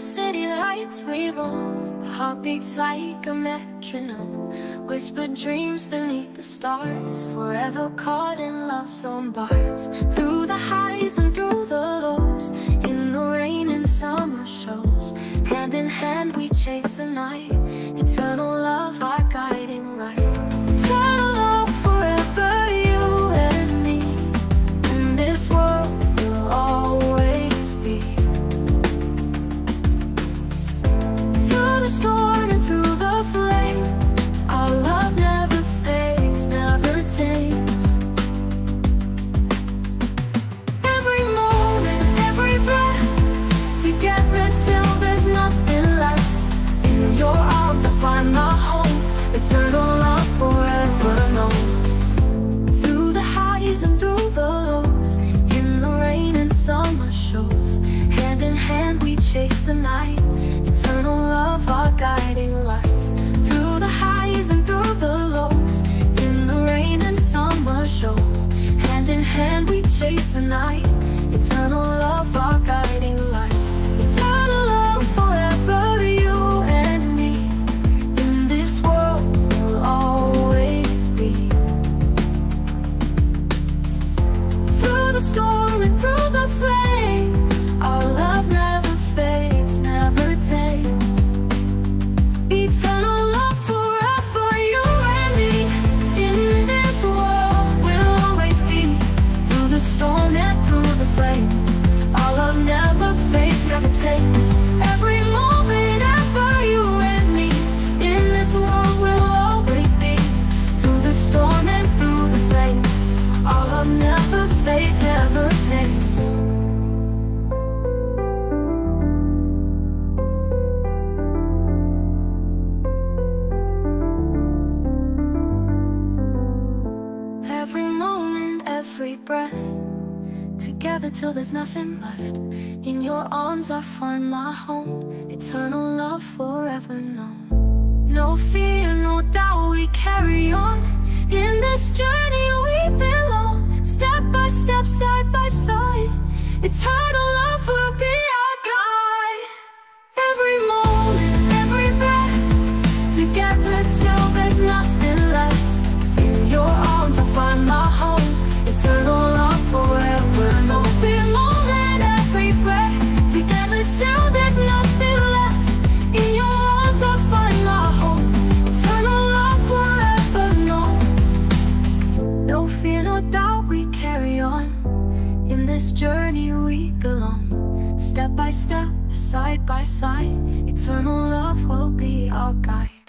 city lights we roam. Heartbeats like a metronome. Whispered dreams beneath the stars. Forever caught in love's own bars. Through the highs and through the lows. In the rain and summer shows. Hand in hand we chase the night. Eternal love, our chase the night. Eternal love our guiding lights. Through the highs and through the lows. In the rain and summer shows Hand in hand we chase the night every breath. Together till there's nothing left. In your arms I find my home. Eternal love forever known. No fear, no doubt we carry on. In this journey we belong. Step by step, side by side. Eternal this journey we belong. Step by step, side by side Eternal love will be our guide